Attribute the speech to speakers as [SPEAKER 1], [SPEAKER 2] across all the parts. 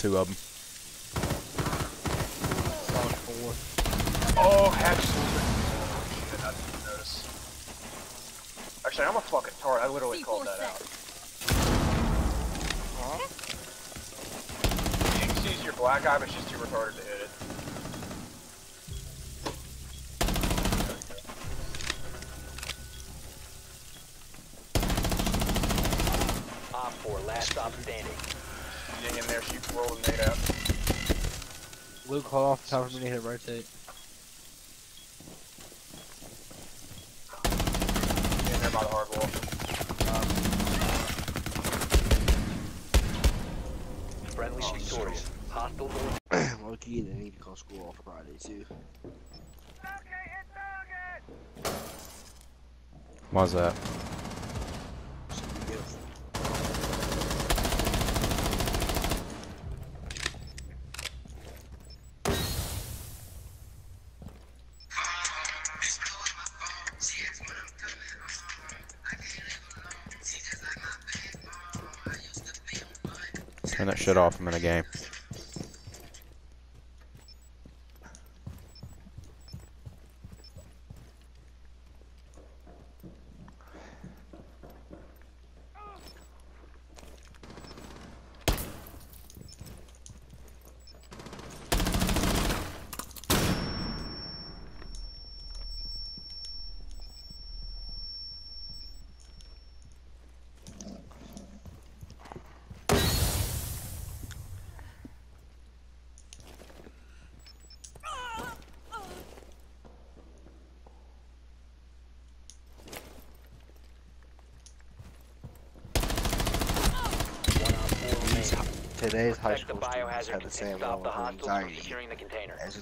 [SPEAKER 1] Two of them.
[SPEAKER 2] Oh, heck. I didn't notice. Actually, I'm a fucking tart. I literally called that out.
[SPEAKER 3] Huh?
[SPEAKER 2] You can see your black eye, but she's too retarded to hit it.
[SPEAKER 4] Op 4, last stop standing.
[SPEAKER 2] Getting in there, she rolled a nade out.
[SPEAKER 3] Luke, hold off. Time for me to hit rotate.
[SPEAKER 2] Getting there by the hard wall.
[SPEAKER 4] Uh, friendly
[SPEAKER 3] Oh,
[SPEAKER 4] victorious. Hostile
[SPEAKER 3] Loki, they need to call school off Friday too.
[SPEAKER 1] Why's that? Turn that shit off. I'm in a game.
[SPEAKER 4] one Op 4 remaining.
[SPEAKER 3] Today's high
[SPEAKER 4] Protect the
[SPEAKER 3] school students
[SPEAKER 4] biohazard
[SPEAKER 3] had the same
[SPEAKER 4] and stop
[SPEAKER 3] level
[SPEAKER 4] the
[SPEAKER 3] of
[SPEAKER 4] hostiles from
[SPEAKER 3] anxiety
[SPEAKER 4] securing the container.
[SPEAKER 3] as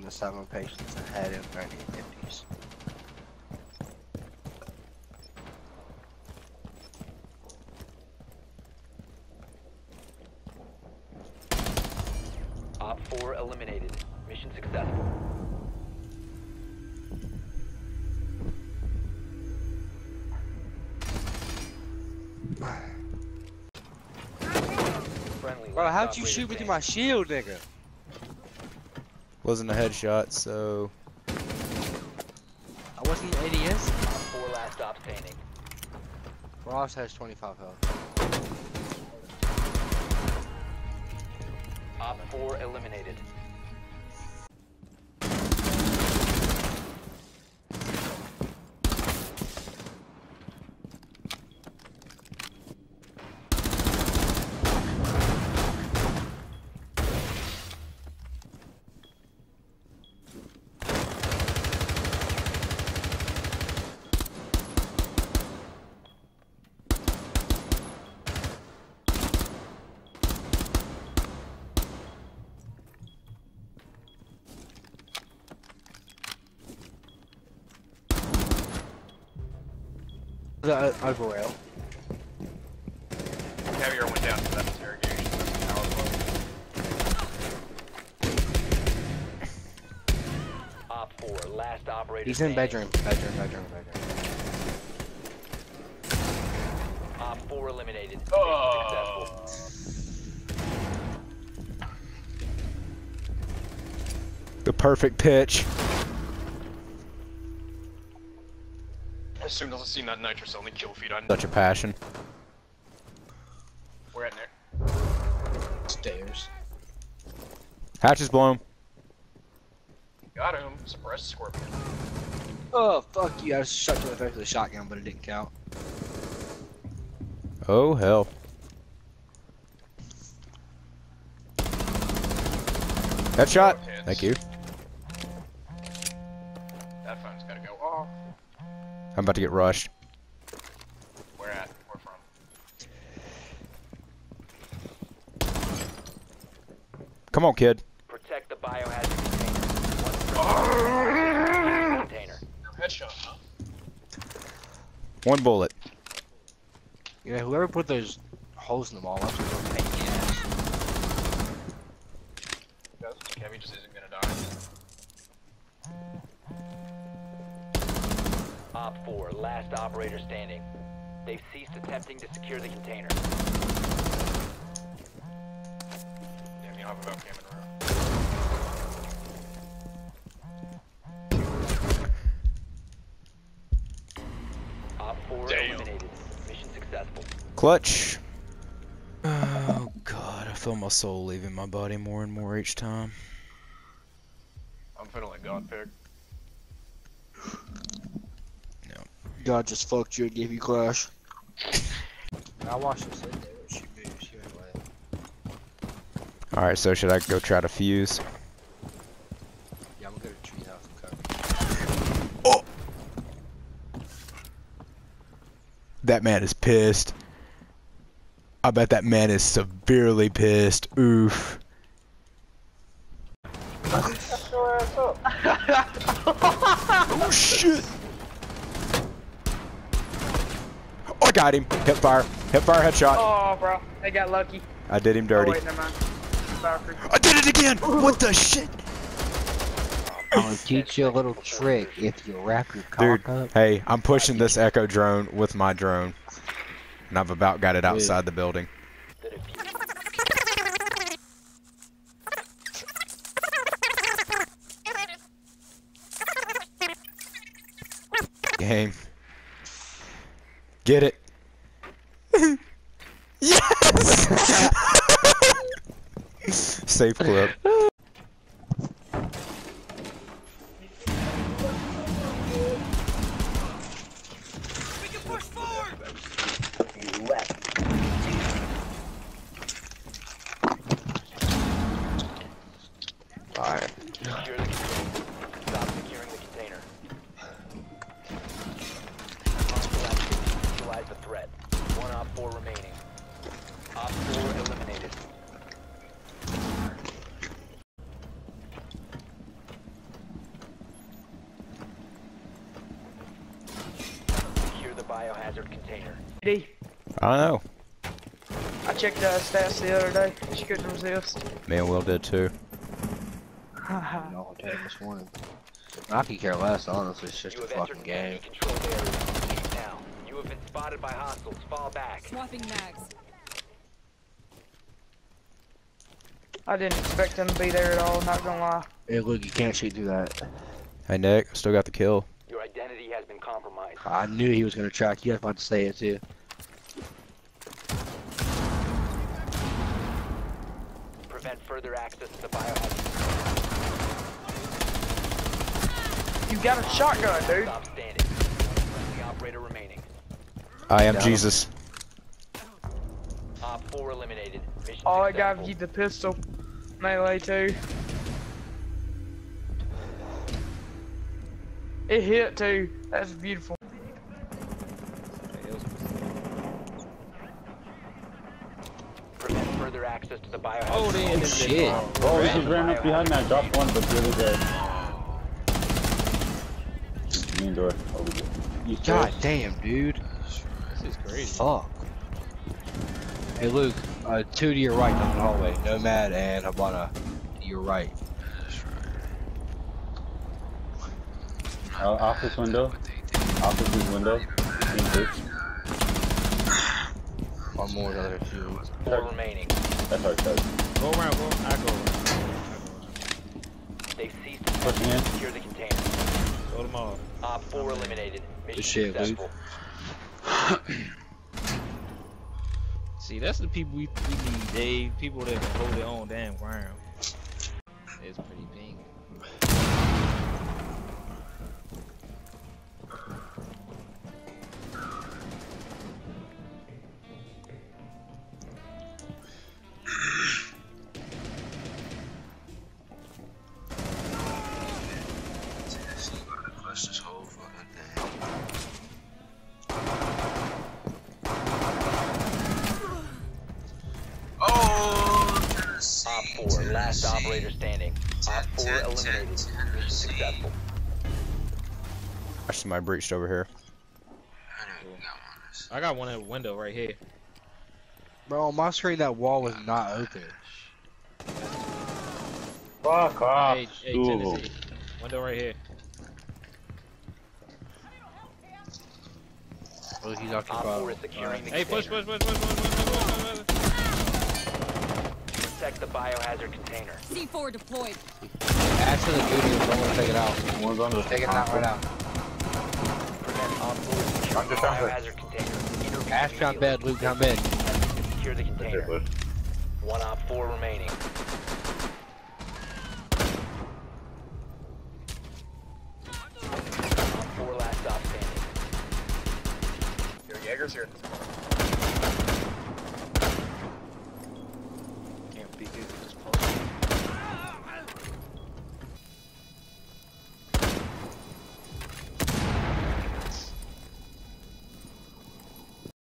[SPEAKER 3] the seven patients that had in the 1950s.
[SPEAKER 4] Op 4 eliminated. Mission successful. Friendly
[SPEAKER 3] Bro, how'd you
[SPEAKER 4] operator
[SPEAKER 3] shoot me through my shield, nigga?
[SPEAKER 1] Wasn't a headshot, so
[SPEAKER 3] I wasn't even ADS.
[SPEAKER 4] 4 last stop standing.
[SPEAKER 3] Ross has 25 health.
[SPEAKER 4] Op 4 eliminated.
[SPEAKER 3] The uh, overrail.
[SPEAKER 2] Heavier went down to that interrogation. Power plug.
[SPEAKER 4] Op 4 last operator
[SPEAKER 3] He's in bedroom. Bedroom, bedroom, bedroom.
[SPEAKER 4] Op 4 eliminated.
[SPEAKER 2] Oh.
[SPEAKER 1] the perfect pitch.
[SPEAKER 2] As soon as I seen that nitrous only kill feed, I
[SPEAKER 1] Such a passion.
[SPEAKER 2] We're at there.
[SPEAKER 3] Stairs.
[SPEAKER 1] Hatch is blown.
[SPEAKER 2] Got him. Suppressed scorpion.
[SPEAKER 3] Oh, fuck you. I just shot you in the face with a shotgun, but it didn't count.
[SPEAKER 1] Oh hell. Headshot.
[SPEAKER 2] Hits.
[SPEAKER 1] Thank you.
[SPEAKER 2] That phone's gotta go off.
[SPEAKER 1] I'm about to get rushed.
[SPEAKER 2] Where at? Where from?
[SPEAKER 1] Come on, kid.
[SPEAKER 4] Protect the biohazard container. One container.
[SPEAKER 2] Headshot, huh?
[SPEAKER 1] One bullet.
[SPEAKER 3] Yeah, whoever put those holes in the wall, that's a real
[SPEAKER 4] Op 4 last operator standing. They've ceased attempting to secure the container.
[SPEAKER 2] have a webcam in the room.
[SPEAKER 4] Op 4
[SPEAKER 2] Damn.
[SPEAKER 4] eliminated. Mission successful.
[SPEAKER 1] Clutch. Oh god, I feel my soul leaving my body more and more each time.
[SPEAKER 2] God
[SPEAKER 3] just fucked you and gave you clash. I watched this in there. She moved. She went away.
[SPEAKER 1] Alright, so should I go try to fuse?
[SPEAKER 3] Yeah, I'm gonna go to treehouse and cover. Oh!
[SPEAKER 1] That man is pissed. I bet that man is severely pissed. Oof. oh shit! Oh, I got him. Hip fire. Hip fire headshot.
[SPEAKER 5] Oh, bro, they got lucky.
[SPEAKER 1] I did him
[SPEAKER 5] Oh,
[SPEAKER 1] dirty.
[SPEAKER 5] wait, never mind. Valkyrie.
[SPEAKER 1] I did it again! What the shit?
[SPEAKER 3] I'm gonna teach you a little trick. If you wrap your
[SPEAKER 1] Dude,
[SPEAKER 3] cock up,
[SPEAKER 1] hey, I'm pushing this echo drone with my drone. And I've about got it outside the building. Game. Get it. Safe clip.
[SPEAKER 3] fire.
[SPEAKER 4] Secure the container. Stop securing the container. Harmful activity. Neutralize the threat. One Op 4 remaining. Op 4 eliminated. Secure the biohazard container.
[SPEAKER 5] D.
[SPEAKER 1] I don't know.
[SPEAKER 5] I checked uh, stats the other day. She couldn't resist.
[SPEAKER 1] Me and Will did too.
[SPEAKER 3] No, I this morning. I could care less, honestly. It's just
[SPEAKER 4] You
[SPEAKER 3] a
[SPEAKER 4] have entered
[SPEAKER 3] fucking game.
[SPEAKER 4] enemy controlled area. Now. You have been spotted by hostiles. Fall back.
[SPEAKER 6] Swapping mags.
[SPEAKER 5] I didn't expect them to be there at all, not gonna lie.
[SPEAKER 3] Hey, look, you can't shoot through that.
[SPEAKER 1] Hey Nick, still got the kill.
[SPEAKER 4] Your identity has been compromised.
[SPEAKER 3] I knew he was gonna track you. I was about to say it too.
[SPEAKER 4] Prevent further access to the biohazard.
[SPEAKER 5] You got a shotgun, dude.
[SPEAKER 4] Stop standing. Friendly operator remaining.
[SPEAKER 1] I am
[SPEAKER 3] Got.
[SPEAKER 1] Jesus.
[SPEAKER 4] Op 4 eliminated. Mission
[SPEAKER 5] Oh, I
[SPEAKER 4] successful.
[SPEAKER 5] got you the pistol. Melee too. It hit too. That's beautiful.
[SPEAKER 4] Prevent further access to the biohazard.
[SPEAKER 7] Oh, they in this
[SPEAKER 3] shit.
[SPEAKER 7] bitch. Oh, he just ran up behind me. I dropped one, but the other guy. Main door. Over there. You
[SPEAKER 3] God damn, dude.
[SPEAKER 7] This is crazy.
[SPEAKER 3] Fuck. Hey, Luke. Uh, two to your right down the hallway. Nomad and Habana. To your right.
[SPEAKER 7] Uh, office window. Office's window. Same bitch.
[SPEAKER 3] One more other two.
[SPEAKER 4] Four remaining.
[SPEAKER 7] That's our touch.
[SPEAKER 8] Go around, go. I go around.
[SPEAKER 4] They've ceased to
[SPEAKER 7] Pushing in.
[SPEAKER 4] secure the container.
[SPEAKER 8] Go them all.
[SPEAKER 4] Op 4 eliminated. Mission
[SPEAKER 3] shit,
[SPEAKER 4] successful.
[SPEAKER 8] See, that's the people we, we need, Dave. People that hold their own damn ground. It's pretty pink.
[SPEAKER 4] Operator standing. Op 4 eliminated. Mission successful.
[SPEAKER 1] Watch somebody breached over here.
[SPEAKER 8] I got one at the window right here.
[SPEAKER 3] Bro, on my screen that wall was not open.
[SPEAKER 7] Fuck off.
[SPEAKER 8] hey, hey, Tennessee. Window right here.
[SPEAKER 3] Oh, he's
[SPEAKER 4] Op 4 is
[SPEAKER 3] occupied.
[SPEAKER 4] securing the
[SPEAKER 8] Hey, push,
[SPEAKER 4] container.
[SPEAKER 8] push, push, push, push, push, push, push, push.
[SPEAKER 4] Protect the biohazard container.
[SPEAKER 6] C4 deployed.
[SPEAKER 3] Ash the duty and don't want to take it out.
[SPEAKER 7] One's on the
[SPEAKER 3] Take it out right now.
[SPEAKER 4] Prevent Op 4 from securing the biohazard container.
[SPEAKER 3] Ash down bed, Luke down bed.
[SPEAKER 4] Secure the container. One Op 4 remaining. 4 last stop standing.
[SPEAKER 2] Your Jaeger's here.